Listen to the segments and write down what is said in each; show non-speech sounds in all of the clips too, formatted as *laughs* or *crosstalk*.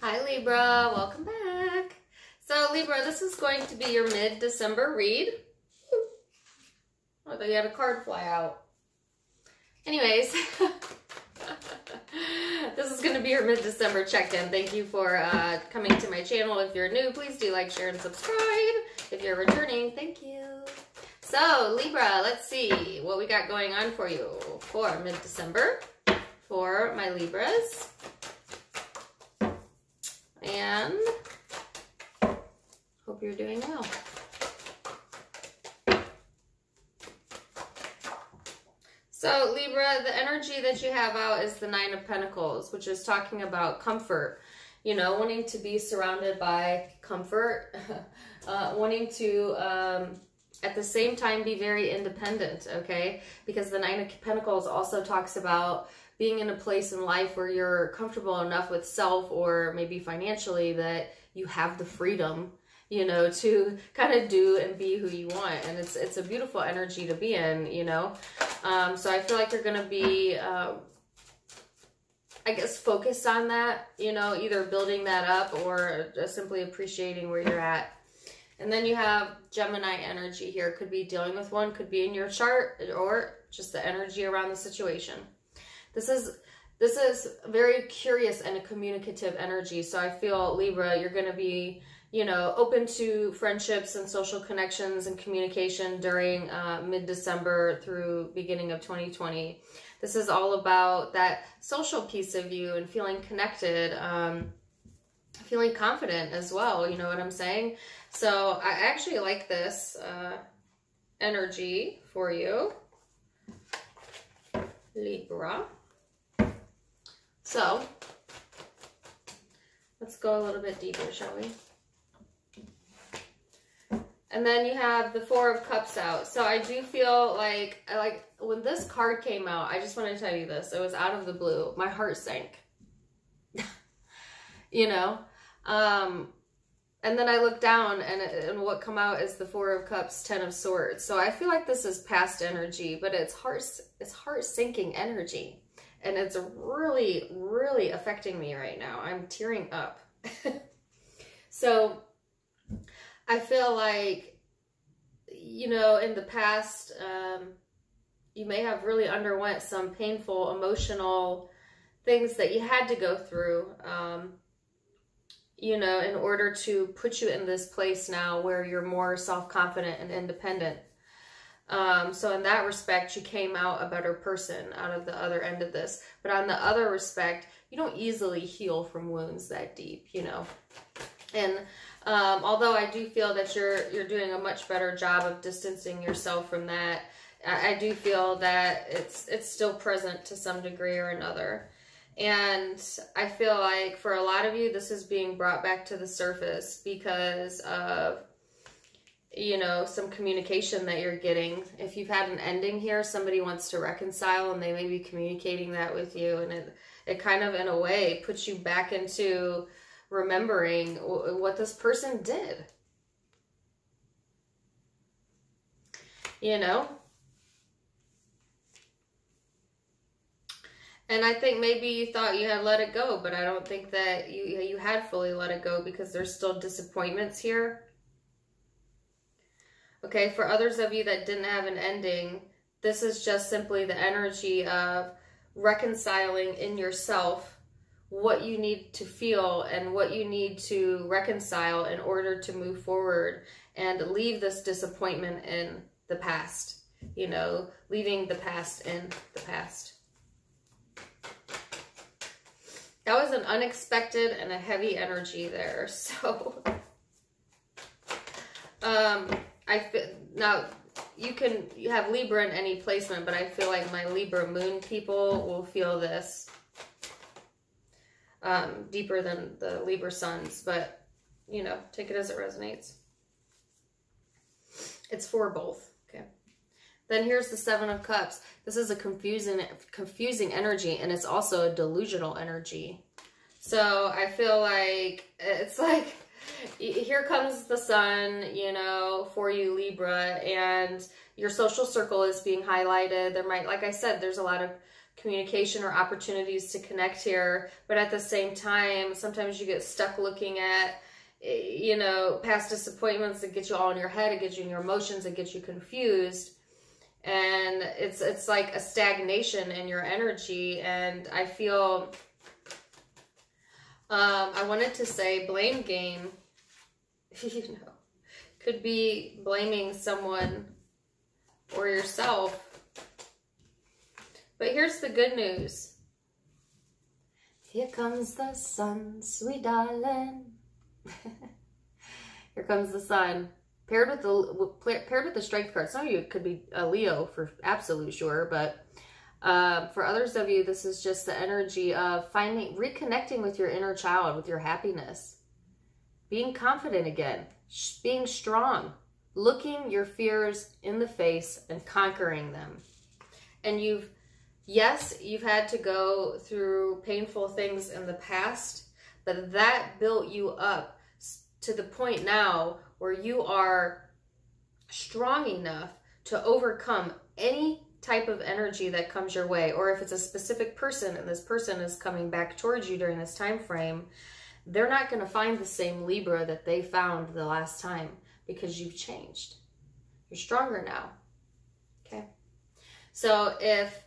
Hi Libra, welcome back. So Libra, this is going to be your mid-December read. Oh, you had a card fly out. Anyways, *laughs* this is going to be your mid-December check-in. Thank you for uh, coming to my channel. If you're new, please do like, share, and subscribe. If you're returning, thank you. So Libra, let's see what we got going on for you for mid-December for my Libras and hope you're doing well. So Libra, the energy that you have out is the Nine of Pentacles, which is talking about comfort. You know, wanting to be surrounded by comfort, *laughs* uh, wanting to, um, at the same time, be very independent, okay? Because the Nine of Pentacles also talks about being in a place in life where you're comfortable enough with self or maybe financially that you have the freedom you know *laughs* to kind of do and be who you want. And it's it's a beautiful energy to be in you know? Um, so i feel like you're gonna be uh, i guess focused on that you know either building that up or just simply appreciating where you're at. And then you have gemini energy here. Could be dealing with one could be in your chart or just the energy around the situation this is this is very curious and a communicative energy. So I feel Libra, you're going to be, you know, open to friendships and social connections and communication during uh, mid-December through beginning of 2020. This is all about that social piece of you and feeling connected, um, feeling confident as well. You know what I'm saying? So I actually like this uh, energy for you, Libra. So, let's go a little bit deeper, shall we? And then you have the Four of Cups out. So I do feel like, I like when this card came out, I just want to tell you this. It was out of the blue. My heart sank. *laughs* you know? Um, and then I look down and, and what come out is the Four of Cups, Ten of Swords. So I feel like this is past energy, but it's heart, it's heart sinking energy and it's really, really affecting me right now. I'm tearing up. *laughs* so I feel like, you know, in the past, um, you may have really underwent some painful emotional things that you had to go through, um, you know, in order to put you in this place now where you're more self-confident and independent. Um, so in that respect, you came out a better person out of the other end of this. But on the other respect, you don't easily heal from wounds that deep, you know. And um, although I do feel that you're you're doing a much better job of distancing yourself from that, I, I do feel that it's it's still present to some degree or another. And I feel like for a lot of you, this is being brought back to the surface because of you know, some communication that you're getting. If you've had an ending here, somebody wants to reconcile and they may be communicating that with you. And it, it kind of, in a way, puts you back into remembering what this person did. You know? And I think maybe you thought you had let it go, but I don't think that you you had fully let it go because there's still disappointments here Okay, for others of you that didn't have an ending, this is just simply the energy of reconciling in yourself what you need to feel and what you need to reconcile in order to move forward and leave this disappointment in the past. You know, leaving the past in the past. That was an unexpected and a heavy energy there. *laughs* So, um, I feel now you can you have Libra in any placement, but I feel like my Libra moon people will feel this um, deeper than the Libra suns, but you know, take it as it resonates. It's for both. Okay. Then here's the Seven of Cups. This is a confusing, confusing energy, and it's also a delusional energy. So I feel like it's like *laughs* here comes the sun, you know, for you Libra, and your social circle is being highlighted. There might, like I said, there's a lot of communication or opportunities to connect here. But at the same time, sometimes you get stuck looking at, you know, past disappointments that get you all in your head, it gets you in your emotions, it gets you confused. And it's it's like a stagnation in your energy. And I feel um, I wanted to say blame game, *laughs* you know, could be blaming someone or yourself but here's the good news. Here comes the sun, sweet darling. *laughs* Here comes the sun. Paired with the paired with the strength card. Some of you could be a Leo for absolute sure, but uh, for others of you, this is just the energy of finding, reconnecting with your inner child, with your happiness, being confident again, being strong, looking your fears in the face and conquering them. And you've yes, you've had to go through painful things in the past, but that built you up to the point now where you are strong enough to overcome any type of energy that comes your way or if it's a specific person and this person is coming back towards you during this time frame they're not going to find the same libra that they found the last time because you've changed you're stronger now okay so if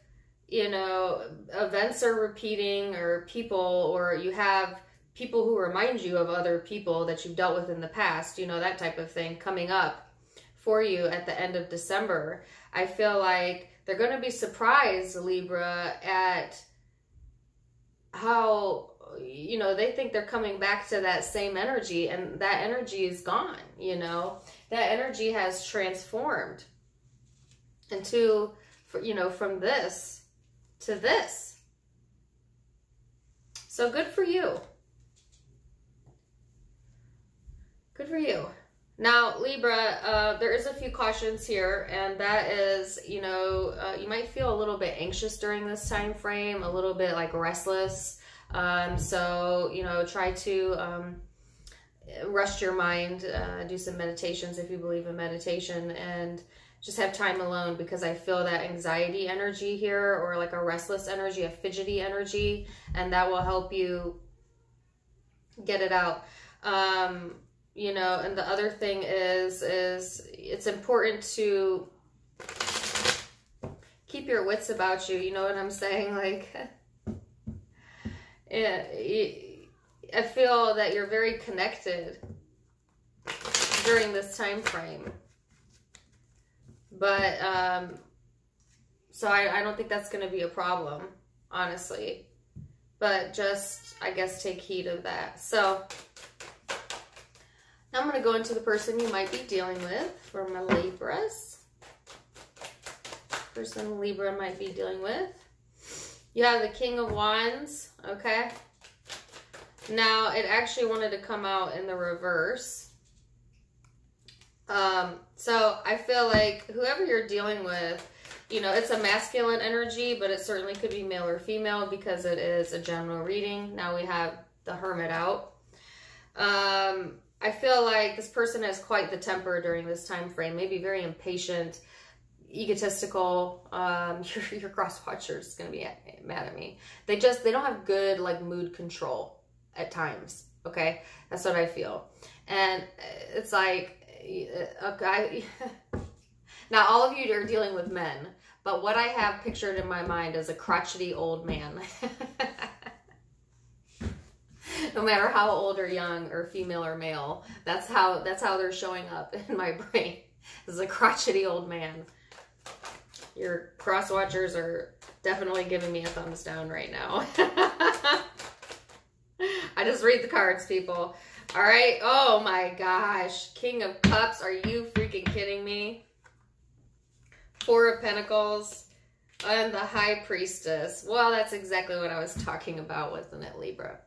you know, events are repeating or people, or you have people who remind you of other people that you've dealt with in the past, you know, that type of thing coming up for you at the end of December. I feel like they're going to be surprised, Libra, at how you know they think they're coming back to that same energy and that energy is gone you know that energy has transformed into you know from this to this. So good for you. Good for you. Now, Libra, uh, there is a few cautions here, and that is, you know, uh, you might feel a little bit anxious during this time frame, a little bit like restless. Um, so, you know, try to um, rest your mind, uh, do some meditations if you believe in meditation, and just have time alone because I feel that anxiety energy here or like a restless energy, a fidgety energy, and that will help you get it out. Um, you know, and the other thing is, is it's important to keep your wits about you. You know what I'm saying? *laughs* Like, *laughs* yeah, I feel that you're very connected during this time frame. But, um, so I, I don't think that's going to be a problem, honestly. But just, I guess, take heed of that. So, now I'm going to go into the person you might be dealing with for my Libras. Person Libra might be dealing with. You have the King of Wands, okay? Now, it actually wanted to come out in the reverse. Um, so I feel like whoever you're dealing with, you know, it's a masculine energy, but it certainly could be male or female because it is a general reading. Now we have the hermit out. Um, I feel like this person has quite the temper during this time frame, maybe very impatient, egotistical. Um, *laughs* your, your cross watcher is going to be mad at me. They just, they don't have good like mood control at times. Okay. That's what I feel. And it's like, okay. *laughs* now, all of you are dealing with men, but what I have pictured in my mind is a crotchety old man. *laughs* *laughs* no matter how old or young or female or male, that's how that's how they're showing up *laughs* in my brain. This Is a crotchety old man. Your cross watchers are definitely giving me a thumbs down right now. *laughs* I just read the cards, people. All right. Oh my gosh. King of Cups. Are you freaking kidding me? Four of Pentacles and the High Priestess. Well, that's exactly what I was talking about, wasn't it, Libra?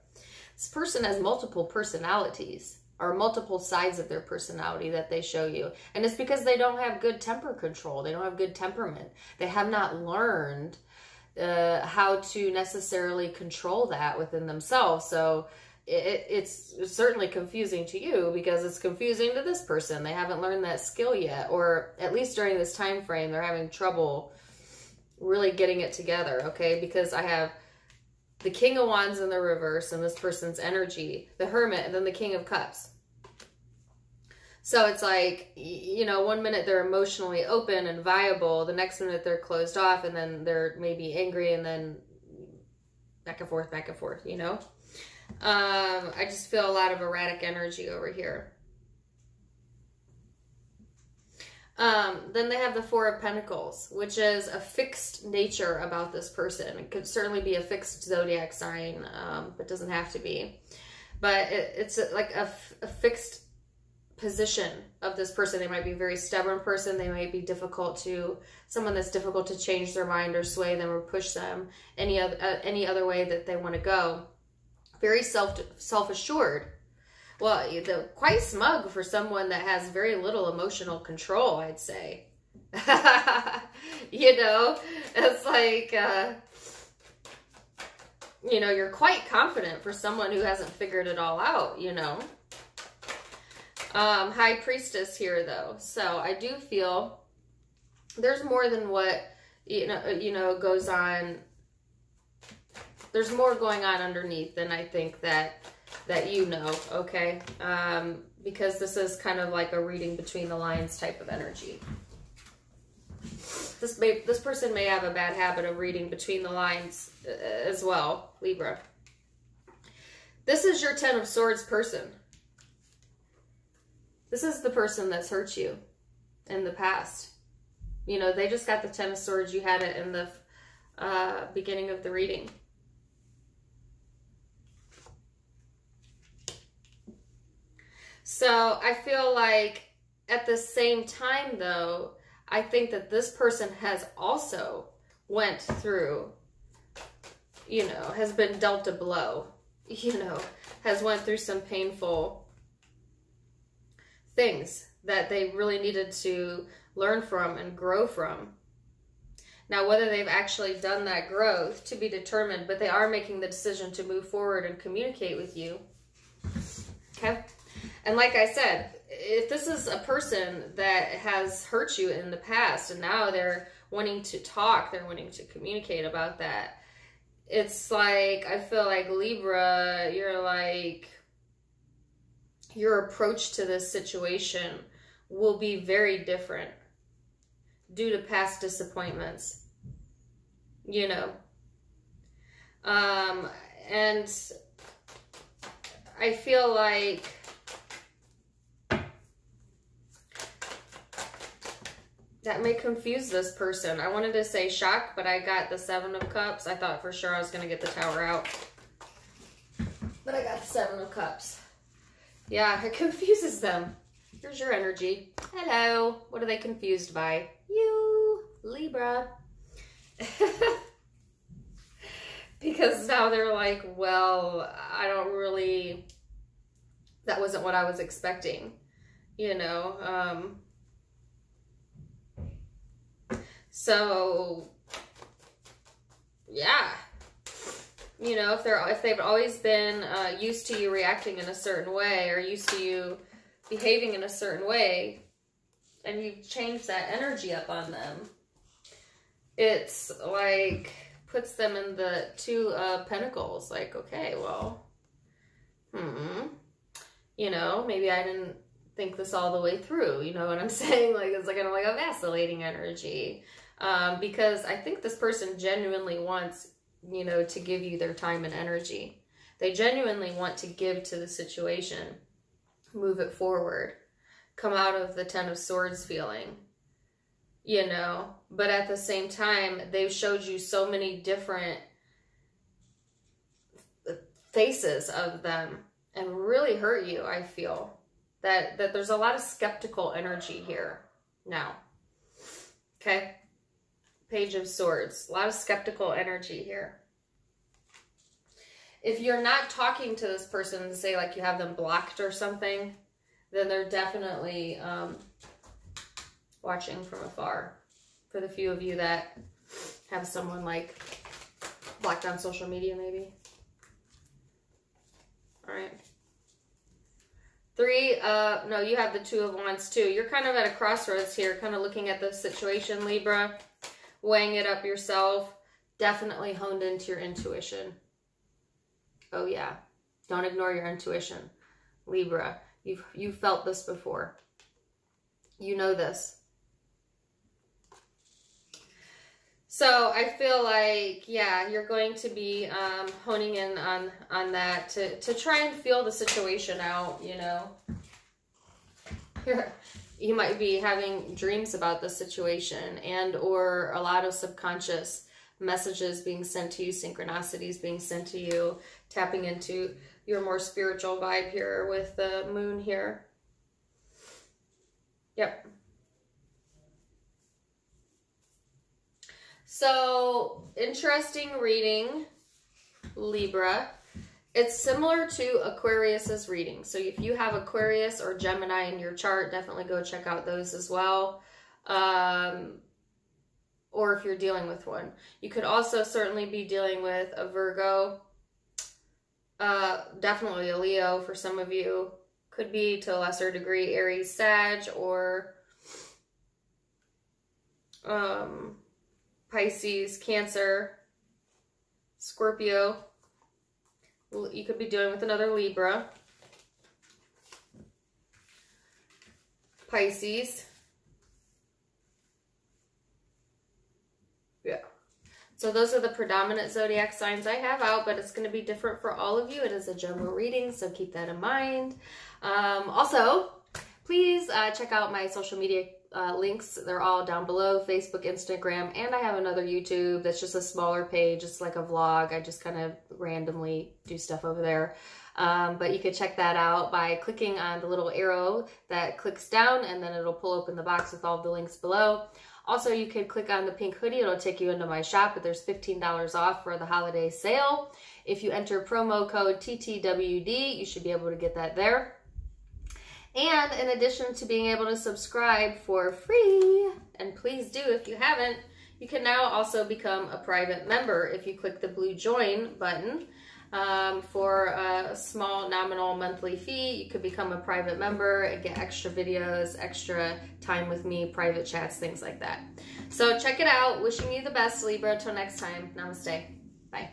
This person has multiple personalities or multiple sides of their personality that they show you. And it's because they don't have good temper control. They don't have good temperament. They have not learned uh, how to necessarily control that within themselves. So it, it's certainly confusing to you because it's confusing to this person. They haven't learned that skill yet, or at least during this time frame, they're having trouble really getting it together, okay? Because I have the King of Wands in the reverse and this person's energy, the Hermit, and then the King of Cups. So it's like, you know, one minute they're emotionally open and viable, the next minute they're closed off, and then they're maybe angry, and then back and forth, back and forth, you know? Um, I just feel a lot of erratic energy over here. Um, then they have the Four of Pentacles, which is a fixed nature about this person. It could certainly be a fixed zodiac sign, um, but doesn't have to be. But it, it's a, like a, a fixed position of this person. They might be a very stubborn person. They might be difficult to someone that's difficult to change their mind or sway them or push them any other uh, any other way that they want to go. Very self self assured well, the, quite smug for someone that has very little emotional control, I'd say. *laughs* you know, it's like, uh, you know, you're quite confident for someone who hasn't figured it all out, you know. Um, High Priestess here, though. So I do feel there's more than what, you know, you know, goes on. There's more going on underneath than I think that that you know, okay? Um, because this is kind of like a reading between the lines type of energy. This may this person may have a bad habit of reading between the lines uh, as well, Libra. This is your 10 of swords person. This is the person that's hurt you in the past. You know, they just got the 10 of swords. You had it in the uh, beginning of the reading. So I feel like at the same time, though, I think that this person has also went through, you know, has been dealt a blow, *laughs* you know, has went through some painful things that they really needed to learn from and grow from. Now, whether they've actually done that growth to be determined, but they are making the decision to move forward and communicate with you. And like I said, if this is a person that has hurt you in the past and now they're wanting to talk, they're wanting to communicate about that, it's like, I feel like Libra, you're like, your approach to this situation will be very different due to past disappointments, you know. Um, and I feel like that may confuse this person. I wanted to say shock, but I got the Seven of Cups. I thought for sure I was going to get the Tower out. But I got the Seven of Cups. Yeah, it *laughs* confuses them. Here's your energy. Hello. What are they confused by? You, Libra. *laughs* because now they're like, well, I don't really, that wasn't what I was expecting. You know, um, so, yeah. You know, if they're if they've always been uh, used to you reacting in a certain way or used to you behaving in a certain way, and you've changed that energy up on them, it's like puts them in the two uh, pentacles. Like, okay, well, hmm, you know, maybe I didn't think this all the way through. You know what I'm *laughs* saying? Like, it's like kind of like a vacillating energy um, because I think this person genuinely wants, you know, to give you their time and energy. They genuinely want to give to the situation, move it forward, come out of the Ten of Swords feeling, you know, but at the same time, they've showed you so many different faces of them and really hurt you, I feel. That, that there's a lot of skeptical energy here now. Okay? Page of Swords. A lot of skeptical energy here. If you're not talking to this person, say like you have them blocked or something, then they're definitely um, watching from afar. For the few of you that have someone like blocked on social media maybe. All right. Three, uh, no, you have the two of wands too. You're kind of at a crossroads here, kind of looking at the situation, Libra weighing it up yourself, definitely honed into your intuition. Oh yeah. Don't ignore your intuition. Libra, you've you've felt this before. You know this. So I feel like, yeah, you're going to be um, honing in on on that to to try and feel the situation out. You know, *laughs* you're, you might be having dreams about the situation and or a lot of subconscious messages being sent to you, synchronicities being sent to you, tapping into your more spiritual vibe here with the moon here. Yep. So, interesting reading, Libra. It's similar to Aquarius's reading. So, if you have Aquarius or Gemini in your chart, definitely go check out those as well. Um, or if you're dealing with one. You could also certainly be dealing with a Virgo, uh, definitely a Leo for some of you. Could be to a lesser degree Aries, Sag, or um, Pisces, Cancer, Scorpio. You could be dealing with another Libra. Pisces. Yeah. So those are the predominant zodiac signs I have out, but it's going to be different for all of you. It is a general reading, so keep that in mind. Um, also, please uh, check out my social media uh, links. They're all down below, Facebook, Instagram, and I have another YouTube that's just a smaller page. It's like a vlog. I just kind of randomly do stuff over there. Um, but you can check that out by clicking on the little arrow that clicks down and then it'll pull open the box with all the links below. Also, you could click on the pink hoodie. It'll take you into my shop, but there's $15 off for the holiday sale. If you enter promo code TTWD, you should be able to get that there. And in addition to being able to subscribe for free, and please do if you haven't, you can now also become a private member if you click the blue join button. Um, for a small nominal monthly fee, you could become a private member and get extra videos, extra time with me, private chats, things like that. So check it out. Wishing you the best, Libra. Till next time. Namaste. Bye.